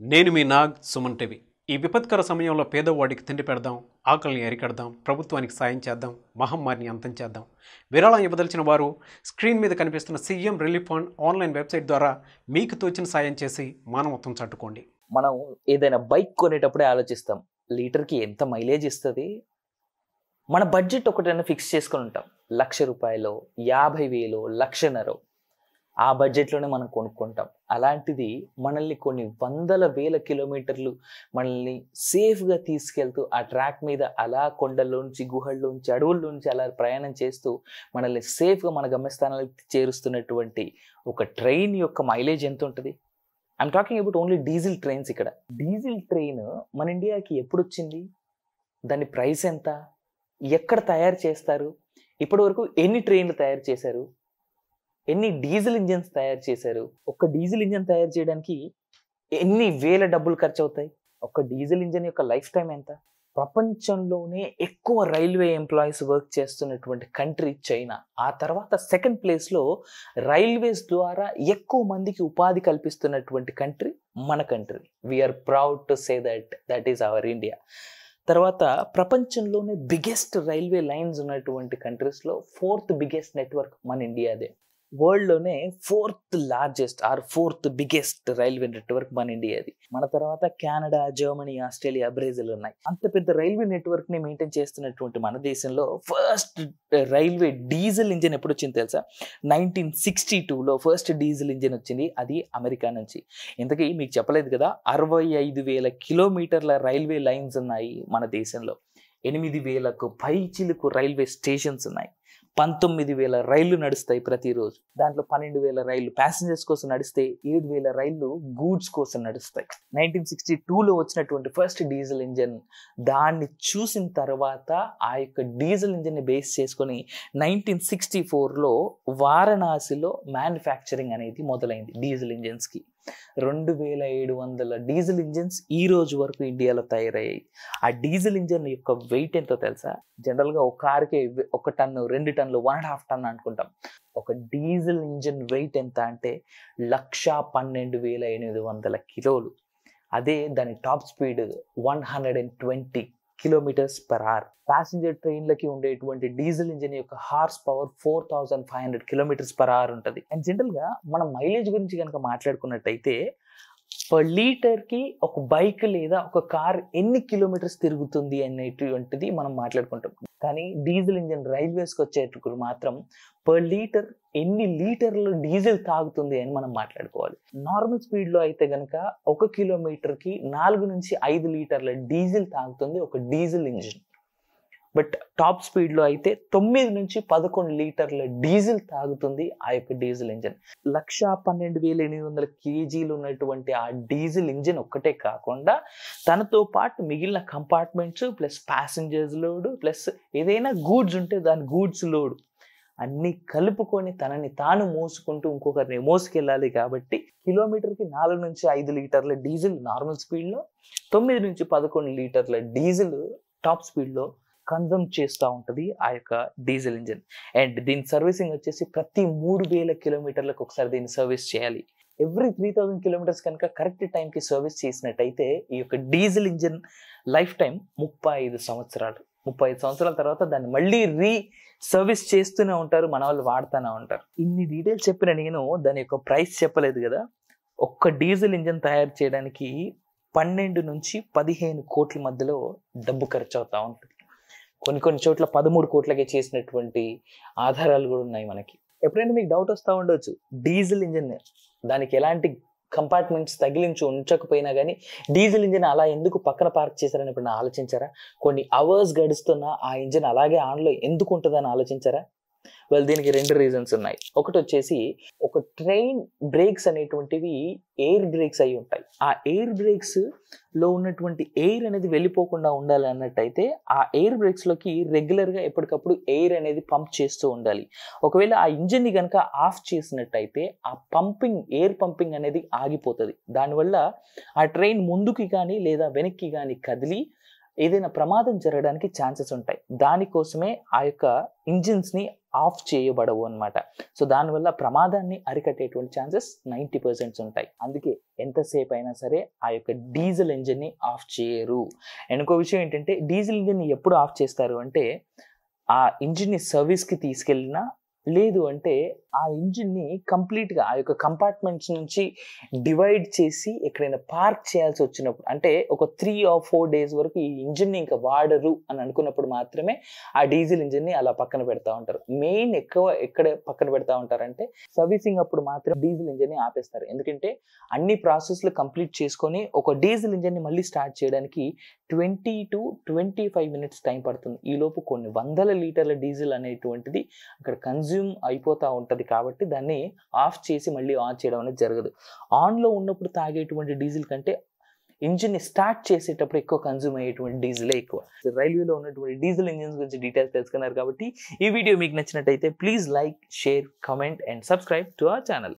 నేను మీ నాగ్ సుమన్ టీవీ. ఈ విపత్కర సమయంలో పేదవాడికి తిండి పెడదాం ఆకలిని అరికడదాం ప్రభుత్వానికి సాయం చేద్దాం మహమ్మారిని అంతం చేద్దాం. విరాళం ఇవ్వదలిచిన వారు స్క్రీన్ మీద కనిపిస్తున్న CM relief fund online website ద్వారా మీకు తోచిన సాయం చేసి మానవత్వం చట్టుకోండి మనం ఏదైనా బైక్ కొనేటప్పుడే ఆలోచిస్తాం లీటర్కి ఎంత మైలేజ్ ఇస్తుంది? మన బడ్జెట్ ఒకటైనా ఫిక్స్ చేసుకొని ఉంటాం లక్ష రూపాయలు యాభై వేలు లక్షన్నర. ఆ బడ్జెట్లోనే మనం కొనుక్కుంటాం. అలాంటిది మనల్ని కొన్ని వందల వేల కిలోమీటర్లు మనల్ని సేఫ్గా తీసుకెళ్తూ ఆ ట్రాక్ మీద అలా కొండల్లోంచి గుహల్లోంచి అడవుల్లోంచి అలా ప్రయాణం చేస్తూ మనల్ని సేఫ్గా మన గమ్యస్థానాలకు చేరుస్తున్నటువంటి ఒక ట్రైన్ యొక్క మైలేజ్ ఎంత ఉంటుంది I'm talking about only diesel trains ఇక్కడ. డీజిల్ ట్రైన్ మన ఇండియాకి ఎప్పుడు వచ్చింది దాని ప్రైస్ ఎంత? ఎక్కడ తయారు చేస్తారు? ఇప్పటి వరకు ఎన్ని ట్రైన్లు తయారు చేశారు? ఎన్ని డీజిల్ ఇంజన్స్ తయారు చేశారు? ఒక డీజిల్ ఇంజన్ తయారు చేయడానికి ఎన్ని వేల డబ్బులు ఖర్చు అవుతాయి ఒక డీజిల్ ఇంజన్ యొక్క లైఫ్ టైం ఎంత? ప్రపంచంలోనే ఎక్కువ రైల్వే ఎంప్లాయీస్ వర్క్ చేస్తున్నటువంటి కంట్రీ చైనా. ఆ తర్వాత సెకండ్ ప్లేస్లో రైల్వేస్ ద్వారా ఎక్కువ మందికి ఉపాధి కల్పిస్తున్నటువంటి కంట్రీ మన country. We're proud to say that that is our India తర్వాత ప్రపంచంలోనే బిగ్గెస్ట్ రైల్వే లైన్స్ ఉన్నటువంటి కంట్రీస్లో ఫోర్త్ బిగ్గెస్ట్ నెట్వర్క్ మన ఇండియాదే వరల్డ్లోనే fourth largest or fourth biggest railway network మన ఇండియాది మన తర్వాత కెనడా జర్మనీ ఆస్ట్రేలియా బ్రెజిల్ ఉన్నాయి. అంత పెద్ద రైల్వే నెట్వర్క్ని మెయింటైన్ చేస్తున్నటువంటి మన దేశంలో ఫస్ట్ రైల్వే డీజిల్ ఇంజిన్ ఎప్పుడు వచ్చింది తెలుసా? నైన్టీన్ సిక్స్టీ టూలో ఫస్ట్ డీజిల్ ఇంజిన్ వచ్చింది అది అమెరికా నుంచి. ఇంతకీ మీకు చెప్పలేదు కదా అరవై ఐదు వేల కిలోమీటర్ల రైల్వే లైన్స్ ఉన్నాయి మన దేశంలో. ఎనిమిది వేలకు పై చిలుకు రైల్వే స్టేషన్స్ ఉన్నాయి. పంతొమ్మిది వేల రైళ్ళు నడుస్తాయి ప్రతిరోజు. దాంట్లో పన్నెండు వేల రైళ్ళు ప్యాసింజర్స్ కోసం నడిస్తే ఏడు వేల రైళ్ళు గూడ్స్ కోసం నడుస్తాయి. నైన్టీన్ సిక్స్టీ టూలో వచ్చినటువంటి ఫస్ట్ డీజిల్ ఇంజన్ దాన్ని చూసిన తర్వాత ఆ యొక్క డీజిల్ ఇంజన్ని బేస్ చేసుకొని నైన్టీన్ సిక్స్టీ ఫోర్లో వారణాసిలో మ్యానుఫ్యాక్చరింగ్ అనేది మొదలైంది డీజిల్ ఇంజన్స్కి. రెండు వేల ఏడు వందల డీజిల్ ఇంజన్స్ ఈ రోజు వరకు ఇండియాలో తయారయ్యాయి. ఆ డీజిల్ ఇంజన్ యొక్క వెయిట్ ఎంతో తెలుసా? జనరల్గా ఒక కార్కి ఒక టన్ను రెండు టన్నులు వన్ అండ్ హాఫ్ టన్ అనుకుంటాం. ఒక డీజిల్ ఇంజన్ వెయిట్ ఎంత అంటే లక్ష పన్నెండు వేల ఎనిమిది వందల కిలోలు. అదే దాని top speed one hundred and twenty kilometres per hour passenger ట్రైన్లకి ఉండేటువంటి డీజిల్ ఇంజిన్ యొక్క horse power four thousand five hundred kilometres per hour ఉంటుంది. అండ్ జనరల్గా మనం మైలేజ్ గురించి కనుక మాట్లాడుకున్నట్టయితే పర్ లీటర్కి ఒక బైక్ లేదా ఒక కార్ ఎన్ని కిలోమీటర్స్ తిరుగుతుంది అనేటువంటిది మనం మాట్లాడుకుంటాం. కానీ డీజిల్ ఇంజిన్ రైల్వేస్కి వచ్చేటప్పుడు మాత్రం పర్ లీటర్ ఎన్ని లీటర్లు డీజిల్ తాగుతుంది అని మనం మాట్లాడుకోవాలి. నార్మల్ స్పీడ్లో అయితే కనుక ఒక కిలోమీటర్కి నాలుగు నుంచి ఐదు లీటర్ల డీజిల్ తాగుతుంది ఒక డీజిల్ ఇంజిన్ బట్ టాప్ స్పీడ్లో అయితే తొమ్మిది నుంచి పదకొండు లీటర్ల డీజిల్ తాగుతుంది ఆ యొక్క డీజిల్ ఇంజిన్. లక్ష పన్నెండు వేల ఎనిమిది వందల కేజీలు ఉన్నటువంటి ఆ డీజిల్ ఇంజిన్ ఒక్కటే కాకుండా తనతో పాటు మిగిలిన compartments plus passengers load plus ఏదైనా గూడ్స్ ఉంటే దాని గూడ్స్ లోడ్ అన్నీ కలుపుకొని తనని తాను మోసుకుంటూ ఇంకొకరిని మోసుకెళ్ళాలి కాబట్టి కిలోమీటర్కి నాలుగు నుంచి ఐదు లీటర్ల డీజిల్ నార్మల్ స్పీడ్లో తొమ్మిది నుంచి పదకొండు లీటర్ల డీజిల్ టాప్ స్పీడ్లో కన్జమ్ చేస్తూ ఉంటుంది ఆ యొక్క డీజిల్ ఇంజిన్. అండ్ దీని సర్వీసింగ్ వచ్చేసి ప్రతి మూడు వేల కిలోమీటర్లకు ఒకసారి దీన్ని సర్వీస్ చేయాలి. ఎవ్రీ త్రీ థౌజండ్ కిలోమీటర్స్ కనుక కరెక్ట్ టైంకి సర్వీస్ చేసినట్టయితే ఈ యొక్క డీజిల్ ఇంజిన్ లైఫ్ టైం ముప్పై ఐదు సంవత్సరాలు. ముప్పై ఐదు సంవత్సరాల తర్వాత దాన్ని మళ్ళీ రీ సర్వీస్ చేస్తూనే ఉంటారు మన వాళ్ళు వాడుతూనే ఉంటారు. ఇన్ని డీటెయిల్స్ చెప్పిన నేను దాని యొక్క ప్రైస్ చెప్పలేదు కదా. ఒక్క డీజిల్ ఇంజిన్ తయారు చేయడానికి పన్నెండు నుంచి పదిహేను కోట్ల మధ్యలో డబ్బు ఖర్చు అవుతూ ఉంటుంది. కొన్ని కొన్ని చోట్ల పదమూడు కోట్లకే చేసినటువంటి ఆధారాలు కూడా ఉన్నాయి మనకి. ఎప్పుడైనా మీకు డౌట్ వస్తూ ఉండొచ్చు. డీజిల్ ఇంజిన్ దానికి ఎలాంటి కంపార్ట్మెంట్స్ తగిలించి ఉంచకపోయినా కానీ డీజిల్ ఇంజిన్ అలా ఎందుకు పక్కన పార్క్ చేశారని ఎప్పుడైనా ఆలోచించారా? కొన్ని అవర్స్ గడుస్తున్నా ఆ ఇంజిన్ అలాగే ఆన్లో ఎందుకు ఉంటుందని ఆలోచించారా? వెల్ దీనికి రెండు రీజన్స్ ఉన్నాయి. ఒకటి వచ్చేసి ఒక ట్రైన్ బ్రేక్స్ అనేటువంటివి ఎయిర్ బ్రేక్స్ అయి ఉంటాయి. ఆ ఎయిర్ బ్రేక్స్లో ఉన్నటువంటి ఎయిర్ అనేది వెళ్ళిపోకుండా ఉండాలి అన్నట్టయితే ఆ ఎయిర్ బ్రేక్స్లోకి రెగ్యులర్గా ఎప్పటికప్పుడు ఎయిర్ అనేది పంప్ చేస్తూ ఉండాలి. ఒకవేళ ఆ ఇంజిన్ని కనుక ఆఫ్ చేసినట్టయితే ఆ పంపింగ్ ఎయిర్ పంపింగ్ అనేది ఆగిపోతుంది. దానివల్ల ఆ ట్రైన్ ముందుకి కానీ లేదా వెనక్కి కానీ కదిలి ఏదైనా ప్రమాదం జరగడానికి ఛాన్సెస్ ఉంటాయి. దానికోసమే ఆ యొక్క ఇంజిన్స్ని ఆఫ్ చేయబడవు అనమాట సో దానివల్ల ప్రమాదాన్ని అరికట్టేటువంటి ఛాన్సెస్ నైంటీ పర్సెంట్స్ ఉంటాయి. అందుకే ఎంతసేపు అయినా సరే ఆ యొక్క డీజిల్ ఇంజిన్ని ఆఫ్ చేయరు. అండ్ ఇంకో విషయం ఏంటంటే డీజిల్ ఇంజిన్ని ఎప్పుడు ఆఫ్ చేస్తారు అంటే ఆ ఇంజిన్ని సర్వీస్కి తీసుకెళ్ళినా లేదు అంటే ఆ ఇంజిన్ని కంప్లీట్గా ఆ యొక్క కంపార్ట్మెంట్స్ నుంచి డివైడ్ చేసి ఎక్కడైనా పార్క్ చేయాల్సి వచ్చినప్పుడు అంటే ఒక త్రీ ఆర్ ఫోర్ డేస్ వరకు ఈ ఇంజిన్ని ఇంకా వాడరు అని అనుకున్నప్పుడు మాత్రమే ఆ డీజిల్ ఇంజిన్ని అలా పక్కన పెడతా ఉంటారు. మెయిన్ ఎక్కువ ఎక్కడ పక్కన పెడతా ఉంటారంటే సర్వీసింగ్ అప్పుడు మాత్రం డీజిల్ ఇంజిన్ని ఆపేస్తారు. ఎందుకంటే అన్ని ప్రాసెస్లు కంప్లీట్ చేసుకొని ఒక డీజిల్ ఇంజిన్ని మళ్ళీ స్టార్ట్ చేయడానికి twenty to twenty five minutes time పడుతుంది. ఈలోపు కొన్ని వందల లీటర్ల డీజిల్ అనేటువంటిది అక్కడ కన్జ్యూమ్ అయిపోతూ ఉంటుంది కాబట్టి దాన్ని ఆఫ్ చేసి మళ్ళీ ఆన్ చేయడం అనేది జరగదు. ఆన్లో ఉన్నప్పుడు తాగేటువంటి డీజిల్ కంటే ఇంజిన్ స్టార్ట్ చేసేటప్పుడు ఎక్కువ కన్జ్యూమ్ అయ్యేటువంటి డీజిలే ఎక్కువ. రైల్వేలో ఉన్నటువంటి డీజిల్ ఇంజిన్స్ గురించి డీటెయిల్స్ తెలుసుకున్నారు కాబట్టి ఈ వీడియో మీకు నచ్చినట్టయితే please like share comment and subscribe to our channel.